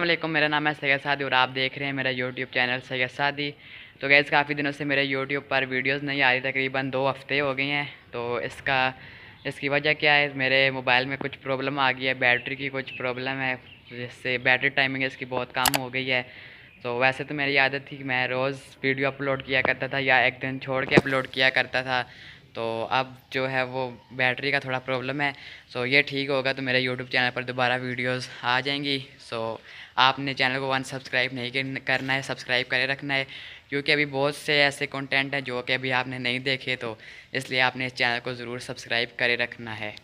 वालेकुम मेरा नाम है सैयद सादी और आप देख रहे हैं मेरा यूट्यूब चैनल सैयद सादी। तो गैज़ काफ़ी दिनों से मेरे यूट्यूब पर वीडियोस नहीं आ रही, तकरीबन दो हफ़्ते हो गए हैं। तो इसका, इसकी वजह क्या है? मेरे मोबाइल में कुछ प्रॉब्लम आ गई है बैटरी की कुछ प्रॉब्लम है, जिससे बैटरी टाइमिंग इसकी बहुत कम हो गई है। तो वैसे तो मेरी आदत थी कि मैं रोज़ वीडियो अपलोड किया करता था या एक दिन छोड़ के अपलोड किया करता था। तो अब जो है वो बैटरी का थोड़ा प्रॉब्लम है। सो ये ठीक होगा तो मेरे यूट्यूब चैनल पर दोबारा वीडियोस आ जाएँगी। सो आपने चैनल को वन सब्सक्राइब नहीं करना है सब्सक्राइब करे रखना है। क्योंकि अभी बहुत से ऐसे कंटेंट हैं जो कि अभी आपने नहीं देखे तो इसलिए आपने इस चैनल को ज़रूर सब्सक्राइब करे रखना है।